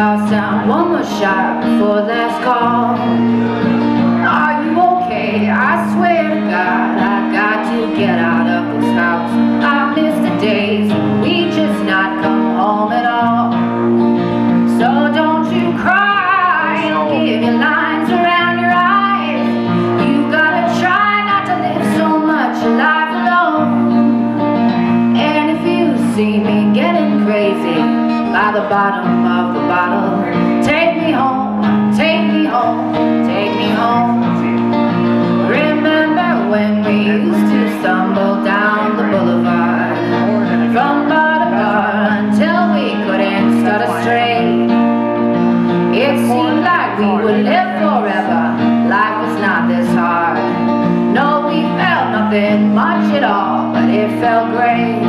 a shot before last call. Are you okay? I swear to God, I got to get out of this house. I miss the days we just not come home at all. So don't you cry, I'll give you lines around your eyes. You gotta try not to live so much life alone. And if you see me the bottom of the bottle, take me home, take me home, take me home. Remember when we used to stumble down the boulevard from bar to bar until we couldn't start a straight. It seemed like we would live forever. Life was not this hard. No, we felt nothing much at all, but it felt great.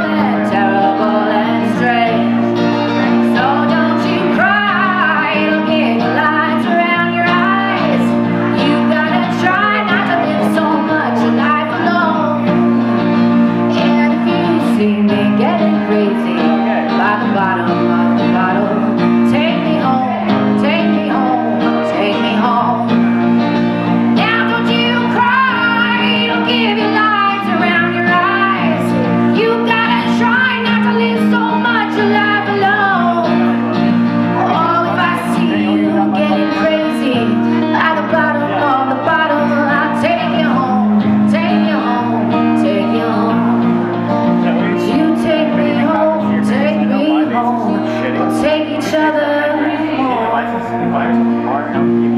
and terrible and strange. So don't you cry, it'll the lights around your eyes. You gotta try not to live so much alone. And if you see me getting crazy by the bottom home. Take each other home.